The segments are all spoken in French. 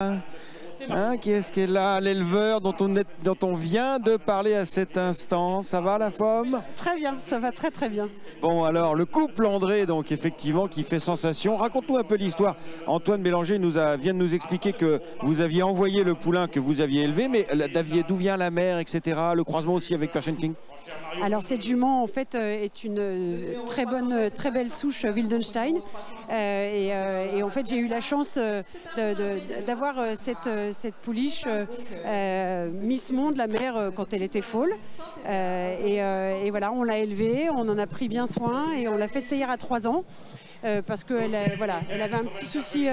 Uh... Hein, qui est-ce qui est là L'éleveur dont, on est- dont on vient de parler à cet instant? Ça va la pomme? Très bien, ça va très très bien. Bon alors, le couple André, donc effectivement, qui fait sensation. Raconte-nous un peu l'histoire. Antoine Bélanger nous a, vient de nous expliquer que vous aviez envoyé le poulain que vous aviez élevé, mais d'où vient la mère, etc. Le croisement aussi avec Persian King? Alors cette jument en fait euh, est une euh, très bonne, euh, très belle souche Wildenstein et, et en fait j'ai eu la chance d'avoir cette, cette pouliche euh, euh, Miss Monde, la mère euh, quand elle était folle et, voilà on l'a élevée, on en a pris bien soin et on l'a fait saillir à 3 ans. parce qu'elle voilà, elle avait un petit souci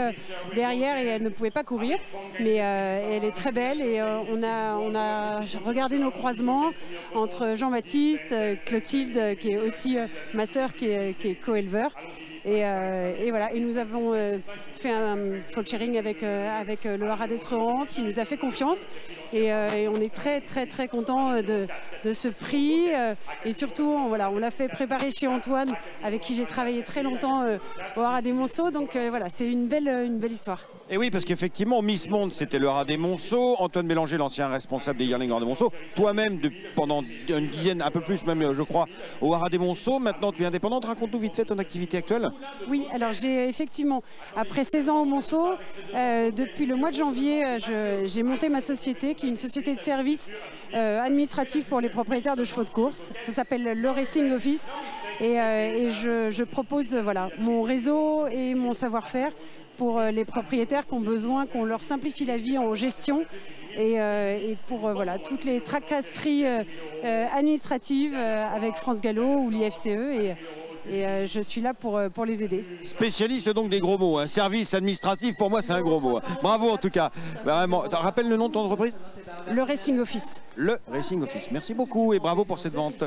derrière et elle ne pouvait pas courir. Mais elle est très belle et on, a, on a regardé nos croisements entre Jean-Baptiste, Clotilde, qui est aussi ma sœur, qui est, est co-éleveur. Et, euh, et voilà, et nous avons euh, fait un fault sharing avec, euh, avec le Haras d'Etrehan qui nous a fait confiance. Et, on est très très très content de, de ce prix. et surtout, on, voilà, on l'a fait préparer chez Antoine, avec qui j'ai travaillé très longtemps au Haras des Monceaux. Donc voilà, c'est une belle, une belle histoire. Et oui, parce qu'effectivement, Miss Monde, c'était le rat des Monceaux. Antoine Bélanger, l'ancien responsable des Yearlings des Monceaux. Toi-même, de- pendant une dizaine, un peu plus même, je crois, au Haras des Monceaux. Maintenant, tu es indépendante. Raconte-nous vite fait ton activité actuelle. Oui, alors j'ai effectivement, après 16 ans au Monceau, euh, depuis le mois de janvier, euh, j'ai monté ma société, qui est une société de services euh, administratifs pour les propriétaires de chevaux de course. Ça s'appelle le Racing Office. Et, je, propose voilà, mon réseau et mon savoir-faire pour les propriétaires qui ont besoin qu'on leur simplifie la vie en gestion et, pour voilà, toutes les tracasseries administratives avec France Gallo ou l'IFCE. Et, et euh, je suis là pour, euh, pour les aider. Spécialiste donc des gros mots. hein. Service administratif, pour moi, c'est un gros mot. hein. Bravo en tout cas. Vraiment. Attends, Rappelle le nom de ton entreprise? Le Racing Office. Le Racing Office. Merci beaucoup et bravo pour cette vente.